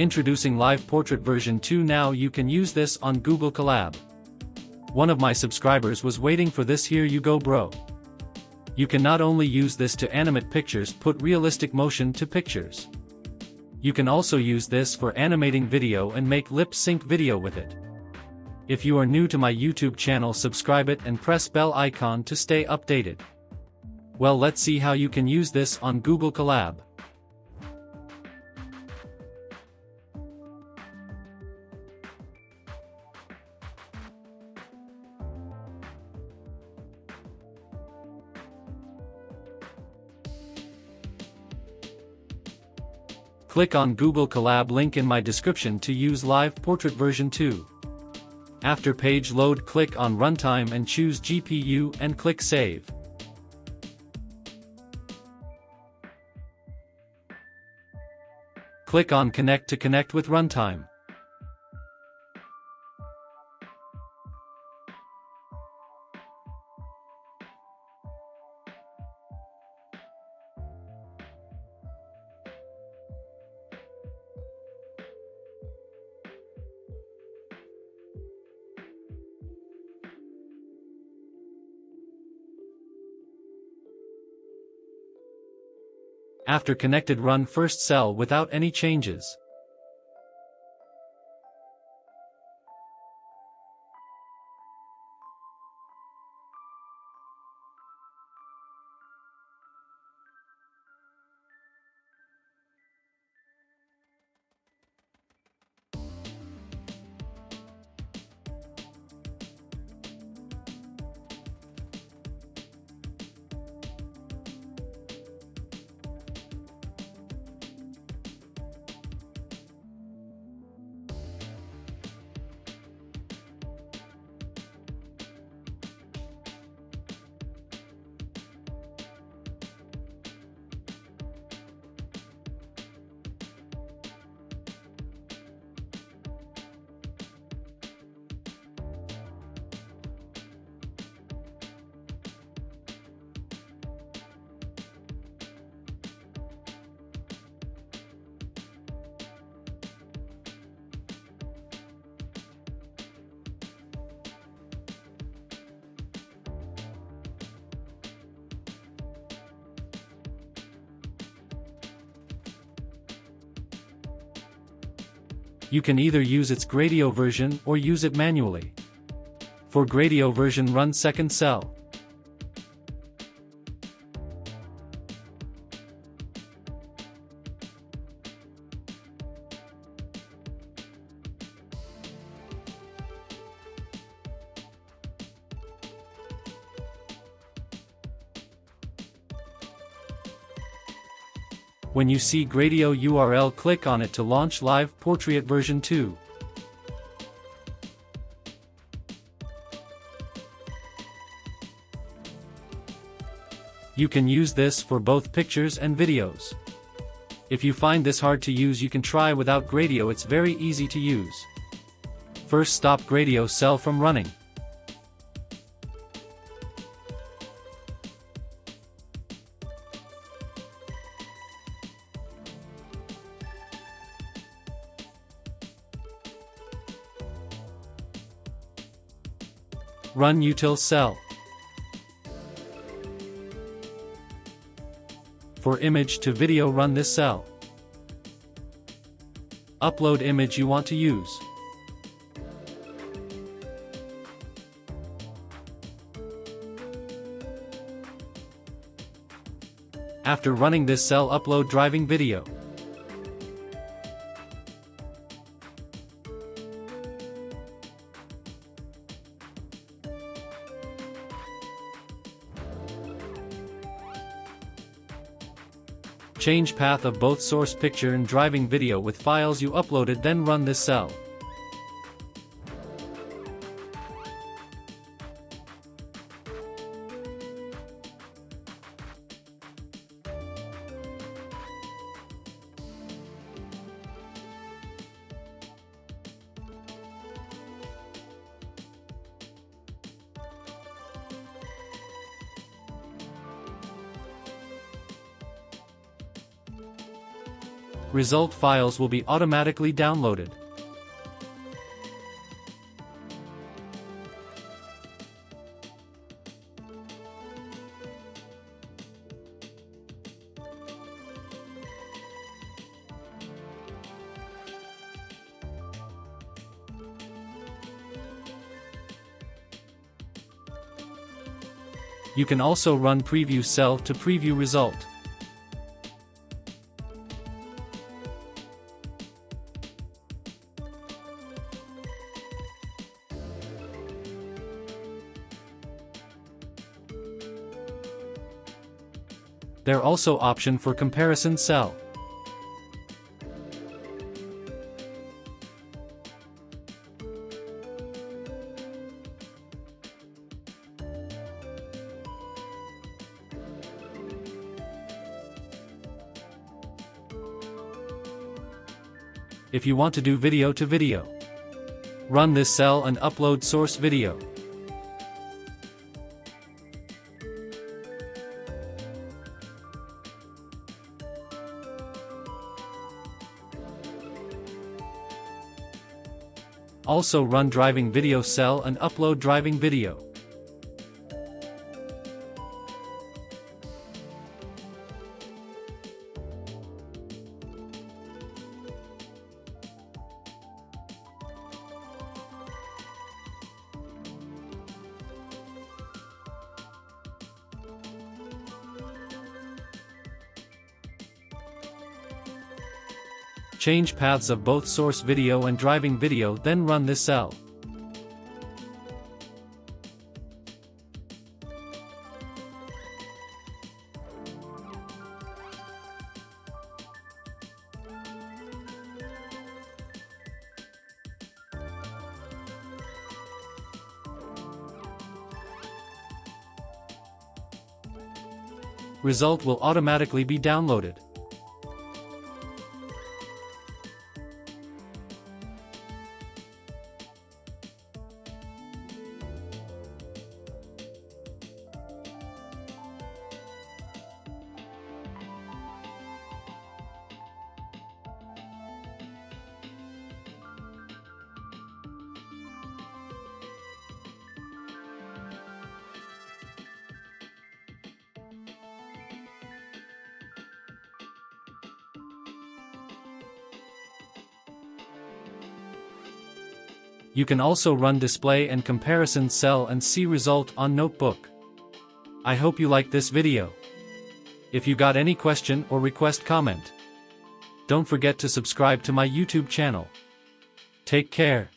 Introducing Live Portrait version 2 now you can use this on Google Colab. One of my subscribers was waiting for this here you go bro. You can not only use this to animate pictures put realistic motion to pictures. You can also use this for animating video and make lip sync video with it. If you are new to my YouTube channel subscribe it and press bell icon to stay updated. Well let's see how you can use this on Google Colab. Click on Google Colab link in my description to use Live Portrait version 2. After page load click on Runtime and choose GPU and click Save. Click on Connect to connect with Runtime. After connected run first cell without any changes. You can either use its Gradio version or use it manually. For Gradio version run second cell. When you see Gradio URL click on it to launch Live Portrait version 2. You can use this for both pictures and videos. If you find this hard to use you can try without Gradio it's very easy to use. First stop Gradio cell from running. Run util cell. For image to video run this cell. Upload image you want to use. After running this cell upload driving video. Change path of both source picture and driving video with files you uploaded then run this cell. Result files will be automatically downloaded. You can also run preview cell to preview result. There are also option for comparison cell. If you want to do video to video, run this cell and upload source video. Also run driving video cell and upload driving video. Change paths of both source video and driving video then run this cell. Result will automatically be downloaded. You can also run display and comparison cell and see result on notebook. I hope you like this video. If you got any question or request comment, don't forget to subscribe to my YouTube channel. Take care.